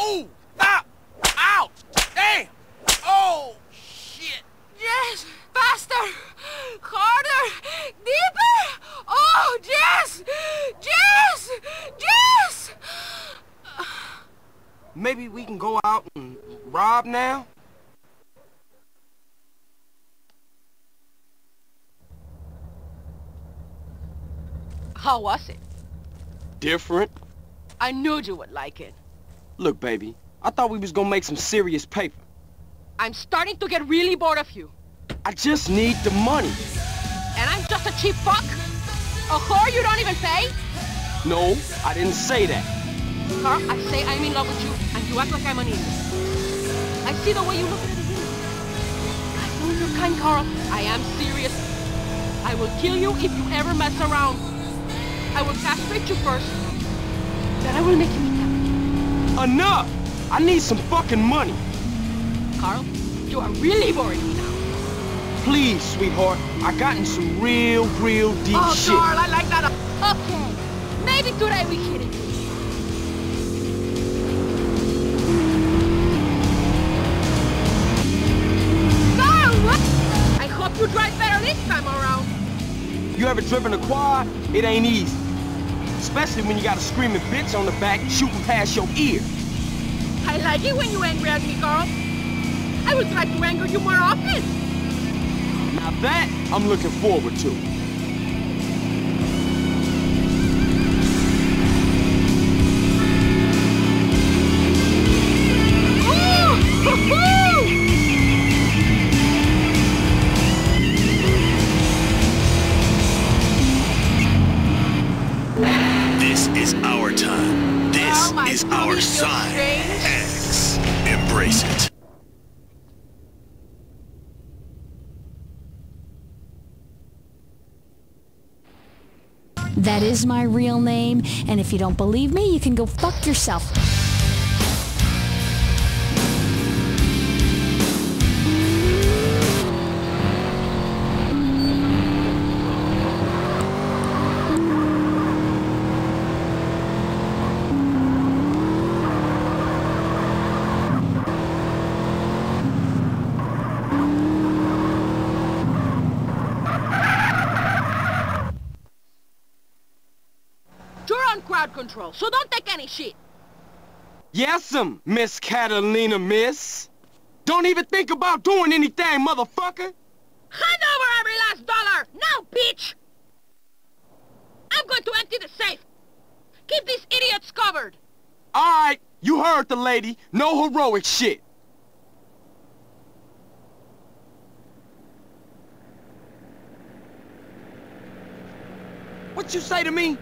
Hey! Ooh! Ow! Ow! Damn! Oh, shit! Yes! Faster! Harder! Deeper! Oh, yes! Yes! Yes! Maybe we can go out and rob now? How was it? Different. I knew you would like it. Look, baby, I thought we was gonna make some serious paper. I'm starting to get really bored of you. I just need the money. And I'm just a cheap fuck? A whore you don't even pay? No, I didn't say that. Carl, I say I'm in love with you, and you act like I'm an idiot. I see the way you look at it. I know you're kind, Carl. I am serious. I will kill you if you ever mess around. I will castrate you first. Then I will make you. Enough! I need some fucking money. Carl, you are really boring me now. Please, sweetheart. I gotten some real, real deep oh, shit. Carl, I like that. Okay, maybe today we hit it. Carl, what? I hope you drive better this time around. You ever driven a quad? It ain't easy. Especially when you got a screaming bitch on the back shooting past your ear. I like it when you angry at me, Carl. I will try to anger you more often. Now that I'm looking forward to. That is my real name, and if you don't believe me, you can go fuck yourself. Control, so don't take any shit. Yes'm, Miss Catalina, miss. Don't even think about doing anything, motherfucker. Hand over every last dollar! Now, bitch! I'm going to empty the safe. Keep these idiots covered. All right, you heard the lady. No heroic shit. What you say to me?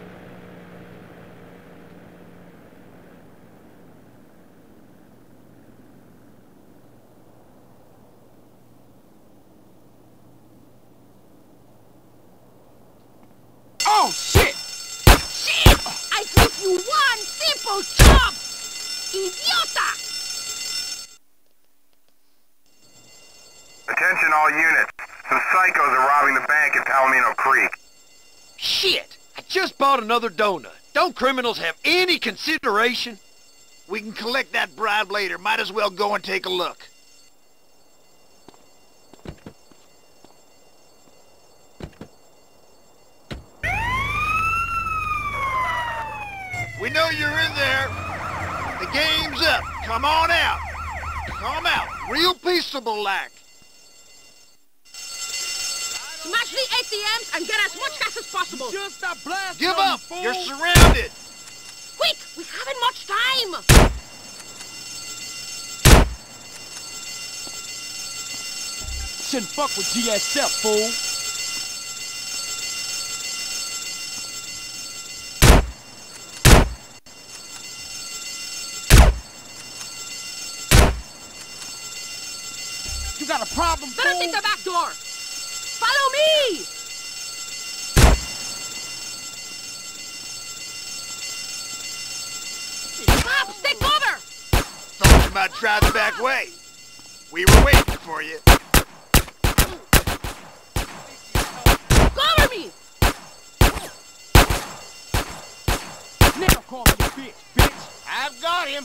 Oh, shit! Shit! I give you one simple job! Idiota! Attention all units. Some psychos are robbing the bank in Palomino Creek. Shit! I just bought another donut. Don't criminals have any consideration? We can collect that bribe later. Might as well go and take a look. We know you're in there. The game's up. Come on out. Come out. Real peaceable like. Smash the ATMs and get as much gas as possible. Just stop blasting Give up! fool. You're surrounded! Quick, we haven't much time. Shouldn't fuck with GSF, fool. You got a problem, Better fool? take the back door. Follow me. Cops, take cover. Thought you might try the back way. We were waiting for you. Cover me. Now call me a bitch, bitch. I've got him.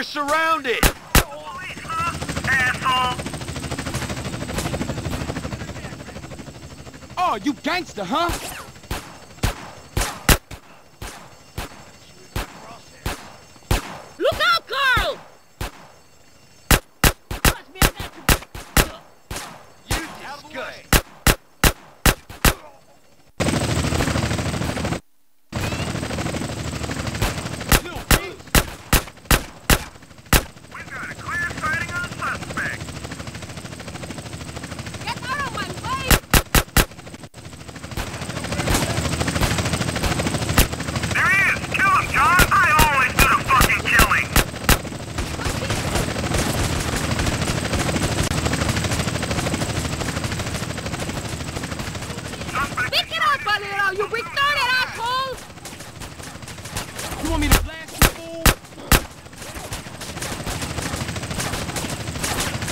You're surrounded! Oh, you gangster, huh? Look out, Carl. Trust me, I got you. You disgust! Little bitch. We've got a clear sighting on the suspect. Get out of my way. There he is! Kill him, John! I always do the fucking killing! Suspect Pick it up, Valero, you retarded asshole. You want me to blast you, fool?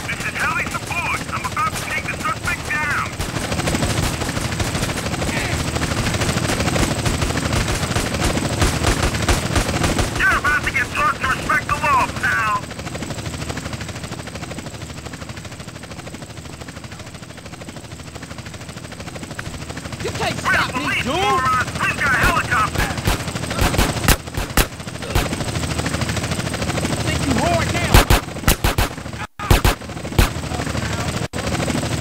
This is heli support. I'm about to take the suspect down. You're about to get taught to respect the law, pal. You can't We're stop the me, police, dude. moron. Got a helicopter. Think you hard now?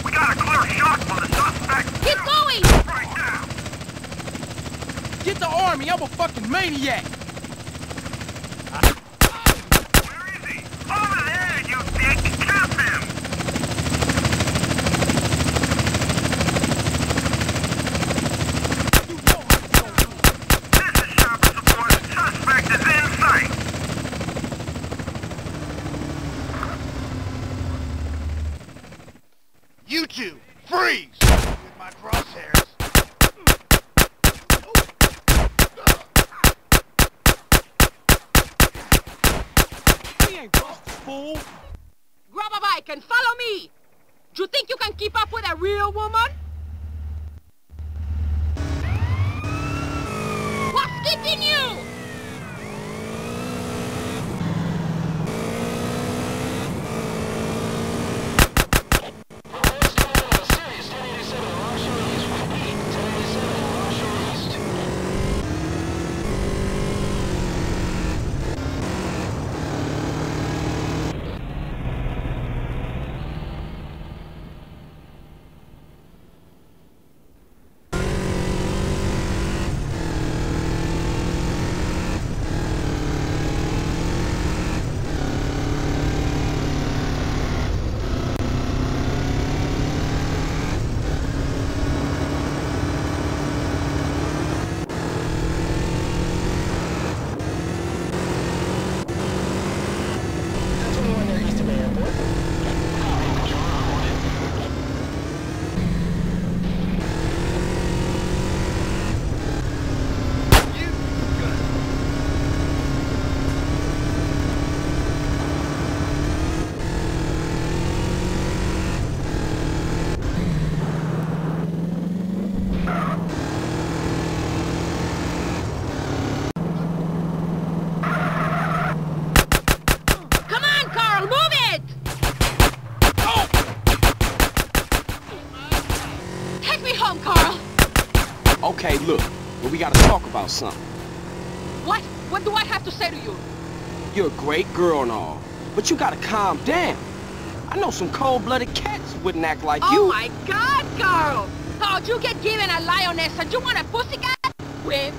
We got a clear shot for the suspect. Keep going. Right now. Get the army. I'm a fucking maniac. Where is he? Over there, you dick! Cap him! You know how to do it. This is shopper support. Suspect is in sight. You two, freeze! With my crosshairs. We ain't busted, fool. Grab a bike and follow me. Do you think you can keep up with a real woman? About something. What? What do I have to say to you? You're a great girl and all, but you gotta calm down. I know some cold-blooded cats wouldn't act like Oh you. Oh my God, Carl! Oh, you get given a lioness and you want a pussycat? Whip.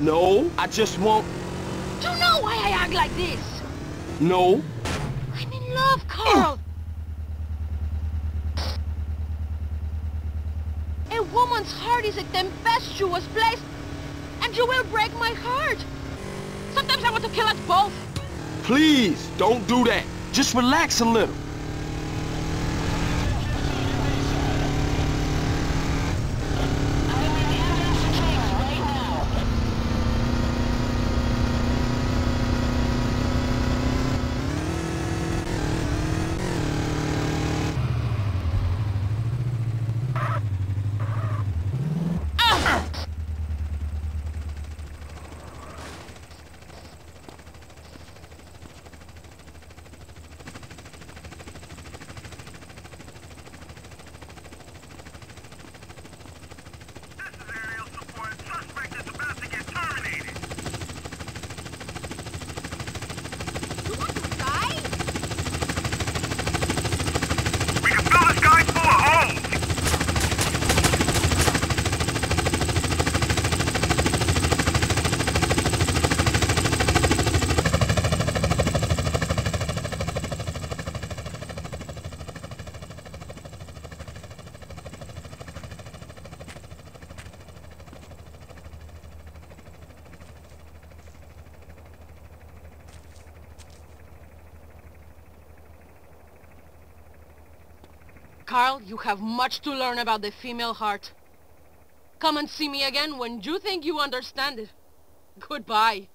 No, I just won't. Do you know why I act like this? No. I'm in love, Carl. A woman's heart is a tempestuous place, and you will break my heart. Sometimes I want to kill us both. Please, don't do that. Just relax a little. Ah! This is aerial support. Suspect is about to get terminated. You want to die? We can fill this guy full of holes. Carl, you have much to learn about the female heart. Come and see me again when you think you understand it. Goodbye.